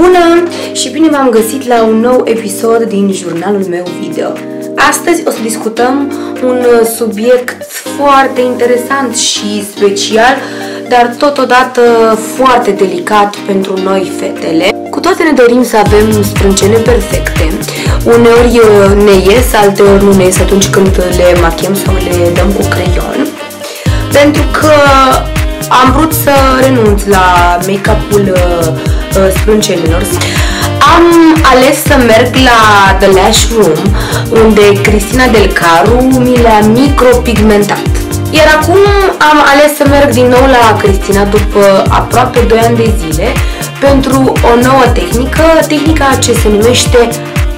Bună și bine v-am găsit la un nou episod din jurnalul meu video. Astăzi o să discutăm un subiect foarte interesant și special, dar totodată foarte delicat pentru noi fetele. Cu toate ne dorim să avem sprâncene perfecte. Uneori uh, ne ies, alteori nu ne ies atunci când le machiem sau le dăm cu creion. Pentru că am vrut să renunț la make-up-ul uh, uh, sprâncenilor. Am ales să merg la The Lash Room, unde Cristina Del Caru mi le-a micropigmentat. Iar acum am ales să merg din nou la Cristina după aproape 2 ani de zile pentru o nouă tehnică, tehnica ce se numește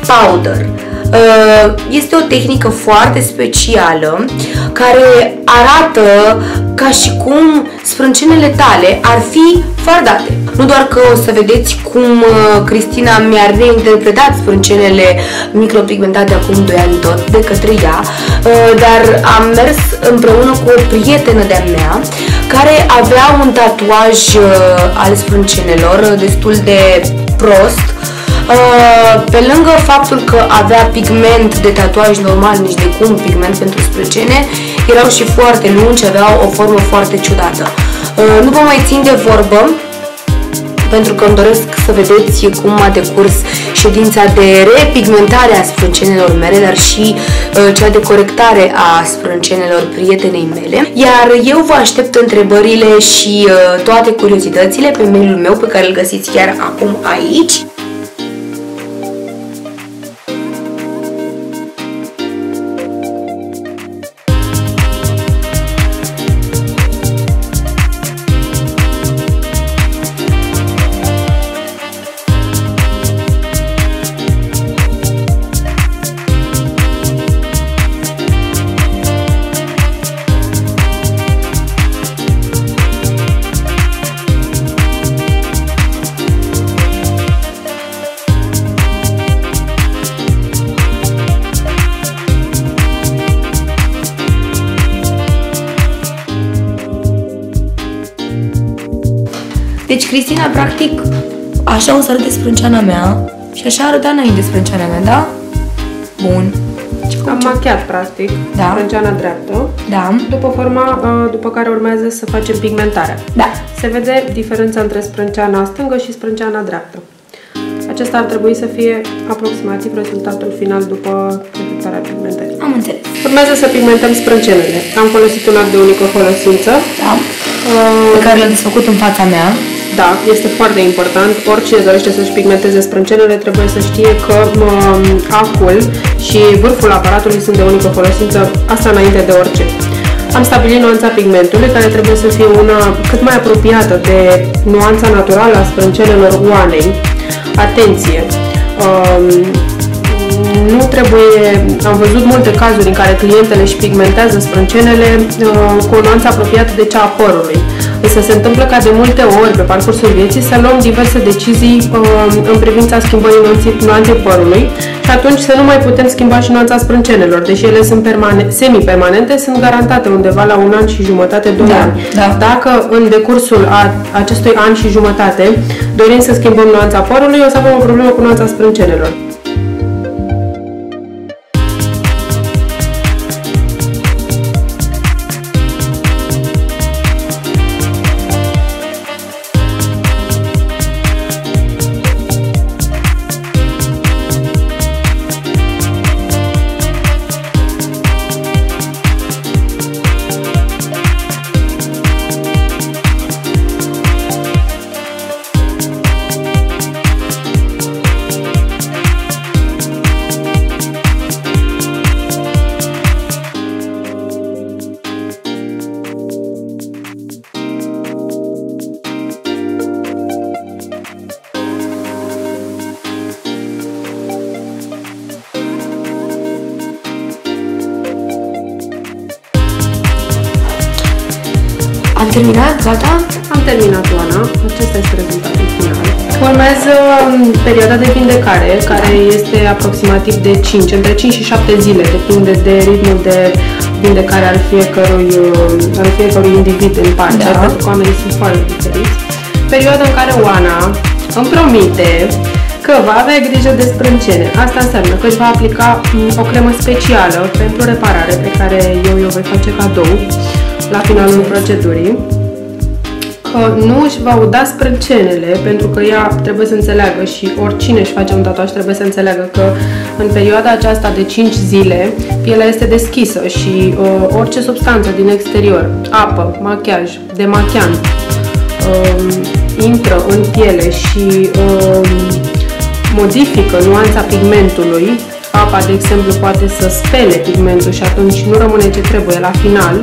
powder. Uh, este o tehnică foarte specială care arată ca și cum sprâncenele tale ar fi fardate. Nu doar că o să vedeți cum uh, Cristina mi-a reinterpretat sprâncenele micropigmentate acum 2 ani tot de către ea, uh, dar am mers împreună cu o prietenă de-a mea care avea un tatuaj al sprâncenelor destul de prost Uh, pe lângă faptul că avea pigment de tatuaj normal, nici de cum pigment pentru sprâcene, erau și foarte lungi, aveau o formă foarte ciudată. Uh, nu vă mai țin de vorbă, pentru că îmi doresc să vedeți cum a decurs ședința de repigmentare a sprâncenelor mele, dar și uh, cea de corectare a sprâncenelor prietenei mele. Iar eu vă aștept întrebările și uh, toate curiozitățile pe mailul meu pe care îl găsiți chiar acum aici. Deci Cristina, practic, așa o să arăte sprânceana mea și așa arăta înainte sprânceana mea, da? Bun. Ce Am machiat, practic, da. sprânceana dreaptă. Da. După forma, uh, după care urmează să facem pigmentarea. Da. Se vede diferența între sprânceana stângă și sprânceana dreaptă. Acesta ar trebui să fie aproximativ rezultatul final după efectuarea pigmentării. Am înțeles. Urmează să pigmentăm sprâncenele. Am folosit un act de unică folosință. Da. Uh, pe care l-am desfăcut în fața mea. Da, este foarte important. Oricine dorește să-și pigmenteze sprâncenele trebuie să știe că um, acul și vârful aparatului sunt de unică folosință, asta înainte de orice. Am stabilit nuanța pigmentului, care trebuie să fie una cât mai apropiată de nuanța naturală a sprâncenelor oanei. Atenție! Um, nu trebuie, am văzut multe cazuri în care clientele își pigmentează sprâncenele uh, cu o nuanță apropiată de cea a părului. Însă se întâmplă ca de multe ori pe parcursul vieții să luăm diverse decizii uh, în privința schimbării nuanței părului și atunci să nu mai putem schimba și nuanța sprâncenelor, deși ele sunt semi-permanente, sunt garantate undeva la un an și jumătate, doi da, ani. Da. Dacă în decursul a, acestui an și jumătate dorim să schimbăm nuanța părului, o să avem o problemă cu nuanța sprâncenelor. Terminat? Gata? Am terminat, Oana. Acesta este rezultatul final. Urmează um, perioada de vindecare, care este aproximativ de 5, între 5 și 7 zile, depinde de ritmul de vindecare al fiecărui, um, al fiecărui individ în parte, da. pentru că oamenii sunt foarte diferiți. Perioada în care Oana îmi promite că va avea grijă de sprâncene. Asta înseamnă că își va aplica mm, o cremă specială pentru reparare pe care eu o voi face cadou la finalul procedurii că nu își va uda sprâncenele, pentru că ea trebuie să înțeleagă și oricine își face un tatuaj trebuie să înțeleagă că în perioada aceasta de 5 zile pielea este deschisă și uh, orice substanță din exterior, apă, machiaj, demachiant, uh, intră în piele și uh, modifică nuanța pigmentului. Apa, de exemplu, poate să spele pigmentul și atunci nu rămâne ce trebuie la final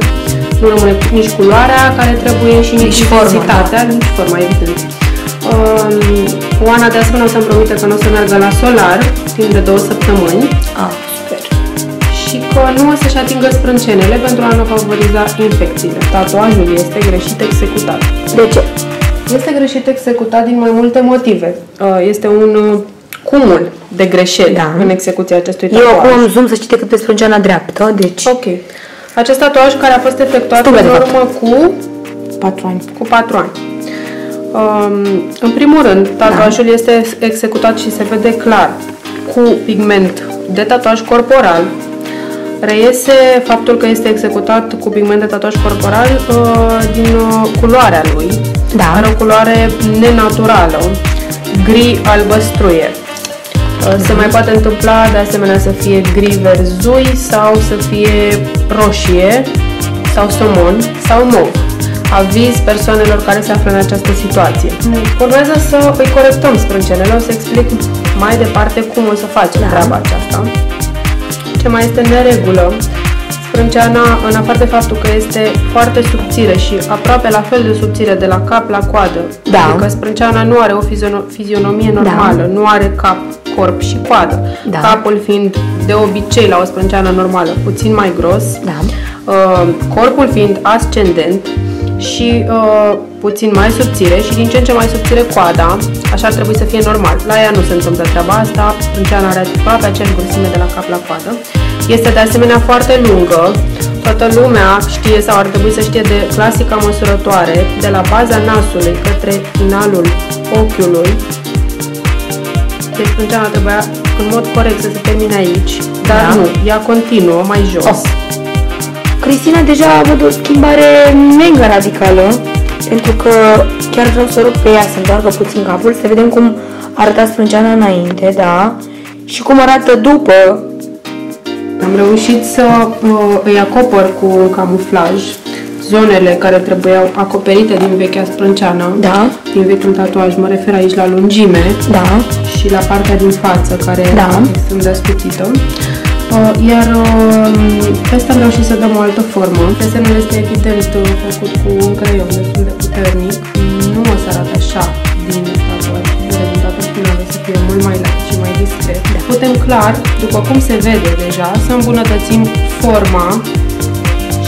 nu rămâne nici culoarea care trebuie și nici, nici intensitatea, da. nici forma, evident. Um, Oana de asemenea o să-mi promite că nu o să meargă la solar timp de două săptămâni. Ah, super. Și că nu o să-și atingă sprâncenele pentru a nu favoriza infecțiile. Tatuajul este greșit executat. De ce? Este greșit executat din mai multe motive. Uh, este un uh, cumul de greșeli da. în execuția acestui tatuaj. Eu acum am zoom să știi cât pe sprânceana dreaptă, deci... Ok. Acest tatuaj care a fost efectuat Stube, în urmă cu 4 ani. Cu 4 ani. Um, în primul rând, tatuajul da. este executat și se vede clar cu pigment de tatuaj corporal. Reiese faptul că este executat cu pigment de tatuaj corporal uh, din uh, culoarea lui. Da. Are o culoare nenaturală, gri albăstruie. Uh, se mai poate întâmpla de asemenea să fie gri verzui sau să fie roșie sau somon sau mov. Aviz persoanelor care se află în această situație. Urmează să îi corectăm sprâncenele, o să explic mai departe cum o să facem da. treaba aceasta. Ce mai este în neregulă Sprânceana, în afară de faptul că este foarte subțire și aproape la fel de subțire de la cap la coadă, da. adică sprânceana nu are o fizionomie normală, da. nu are cap, corp și coadă. Da. Capul fiind de obicei la o sprânceană normală puțin mai gros, da. uh, corpul fiind ascendent și uh, puțin mai subțire și din ce în ce mai subțire coada, așa ar trebui să fie normal. La ea nu se întâmplă treaba asta, sprânceana are aproape aceeași grosime de la cap la coadă. Este de asemenea foarte lungă, toată lumea știe sau ar trebui să știe de clasica măsurătoare de la baza nasului către finalul ochiului deci sprânceana trebuia în mod corect să se termine aici, dar da. nu, ea continuă mai jos. Oh. Cristina deja a avut o schimbare mega radicală, pentru că chiar vreau să rog pe ea să întoarcă puțin capul, să vedem cum arăta sprânceana înainte, da? Și cum arată după. Am reușit să uh, îi acopăr cu camuflaj zonele care trebuiau acoperite din vechea sprânceană, da. din vechiul tatuaj, mă refer aici la lungime da. și la partea din față care da. sunt descutită. Uh, iar uh, asta vreau și să dăm o altă formă. Desenul este evident uh, făcut cu un creion destul de puternic. Nu o să arate așa din tatuaj. Rezultatul final o să fie mult mai light și mai discret. Da. Putem clar, după cum se vede deja, să îmbunătățim forma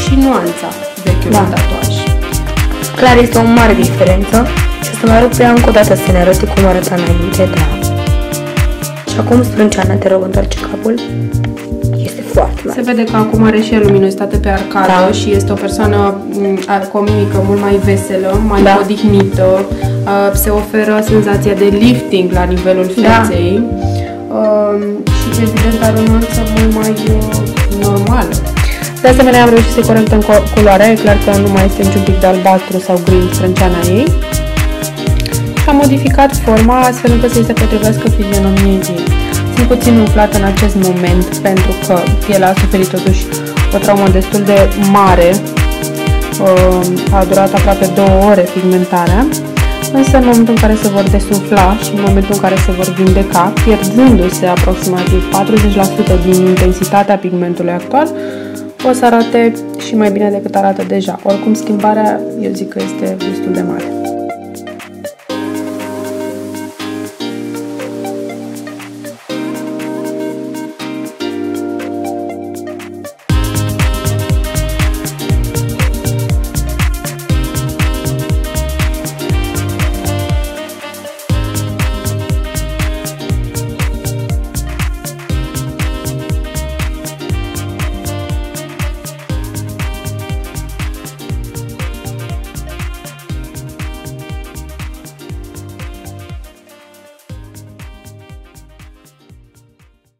și nuanța vechiul da. tatuaj. Clar, este o mare diferență și o să mai rog pe ea încă o dată să ne arăte cum arăta înainte, da. Și acum, sprânceana, te rog, întoarce capul. Este foarte mare. Se vede că acum are și el luminositate pe arcadă da. și este o persoană mm, cu o mimică mult mai veselă, mai da. odihnită. Se oferă senzația de lifting la nivelul da. feței. Da. Și evident are o nuanță mult mai uh, normală. De asemenea, am reușit să-i corectăm culoarea, e clar că nu mai este niciun pic de albastru sau gri în strânceana ei. Și am modificat forma astfel încât să-i se potrivească fizionomiei ei. Sunt puțin umflată în acest moment pentru că pielea a suferit totuși o traumă destul de mare. Uh, a durat aproape două ore pigmentarea însă în momentul în care se vor desufla și în momentul în care se vor vindeca, pierdându-se aproximativ 40% din intensitatea pigmentului actual, o să arate și mai bine decât arată deja. Oricum, schimbarea, eu zic că este destul de mare.